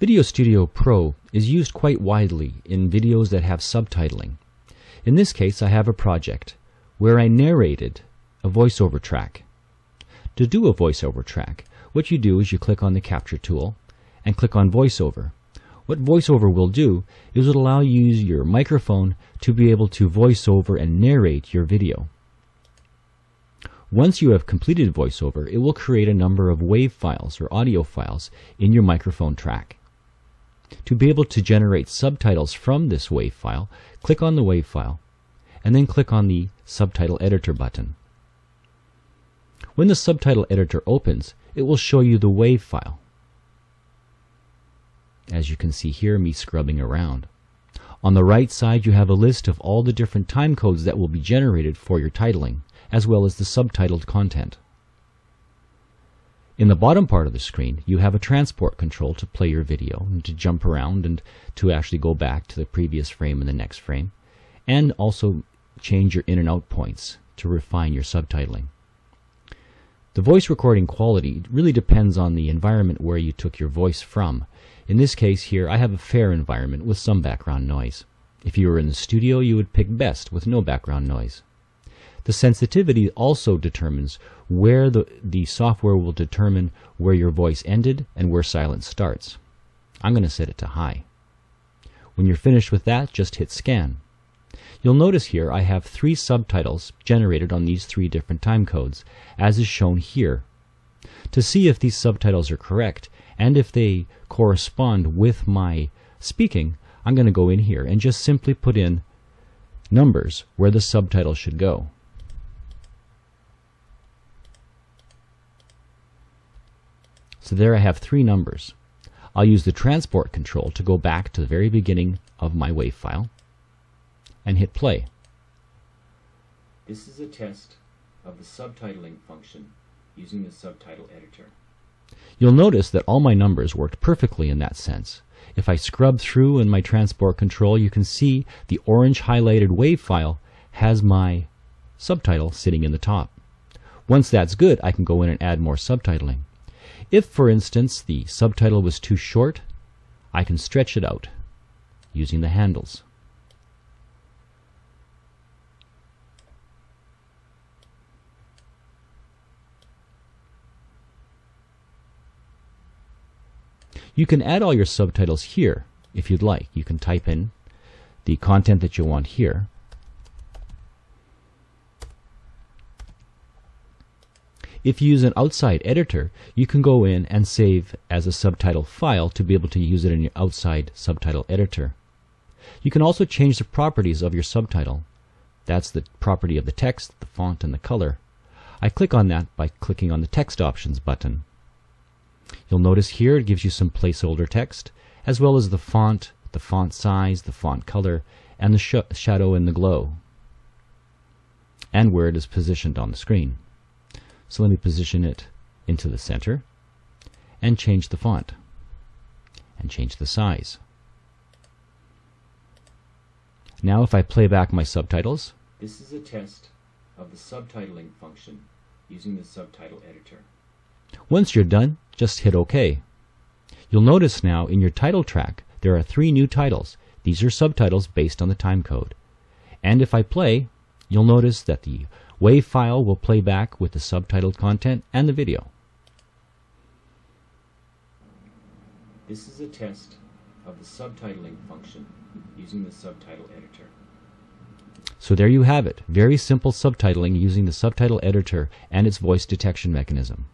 Video Studio Pro is used quite widely in videos that have subtitling. In this case, I have a project where I narrated a voiceover track. To do a voiceover track, what you do is you click on the capture tool and click on voiceover. What voiceover will do is it will allow you use your microphone to be able to voice over and narrate your video. Once you have completed voiceover, it will create a number of WAV files or audio files in your microphone track. To be able to generate subtitles from this WAV file, click on the WAV file and then click on the Subtitle Editor button. When the Subtitle Editor opens, it will show you the WAV file. As you can see here, me scrubbing around. On the right side, you have a list of all the different time codes that will be generated for your titling, as well as the subtitled content. In the bottom part of the screen, you have a transport control to play your video and to jump around and to actually go back to the previous frame and the next frame, and also change your in and out points to refine your subtitling. The voice recording quality really depends on the environment where you took your voice from. In this case here, I have a fair environment with some background noise. If you were in the studio, you would pick best with no background noise. The sensitivity also determines where the, the software will determine where your voice ended and where silence starts. I'm going to set it to high. When you're finished with that, just hit scan. You'll notice here I have three subtitles generated on these three different time codes, as is shown here. To see if these subtitles are correct and if they correspond with my speaking, I'm going to go in here and just simply put in numbers where the subtitle should go. So there I have three numbers. I'll use the transport control to go back to the very beginning of my WAV file and hit play. This is a test of the subtitling function using the subtitle editor. You'll notice that all my numbers worked perfectly in that sense. If I scrub through in my transport control, you can see the orange highlighted WAV file has my subtitle sitting in the top. Once that's good, I can go in and add more subtitling. If, for instance, the subtitle was too short, I can stretch it out using the handles. You can add all your subtitles here if you'd like. You can type in the content that you want here If you use an outside editor, you can go in and save as a subtitle file to be able to use it in your outside subtitle editor. You can also change the properties of your subtitle. That's the property of the text, the font, and the color. I click on that by clicking on the Text Options button. You'll notice here it gives you some placeholder text, as well as the font, the font size, the font color, and the sh shadow and the glow, and where it is positioned on the screen. So let me position it into the center and change the font and change the size. Now if I play back my subtitles, This is a test of the subtitling function using the subtitle editor. once you're done, just hit OK. You'll notice now in your title track there are three new titles. These are subtitles based on the timecode. And if I play, you'll notice that the WAV file will play back with the subtitled content and the video. This is a test of the subtitling function using the subtitle editor. So there you have it. Very simple subtitling using the subtitle editor and its voice detection mechanism.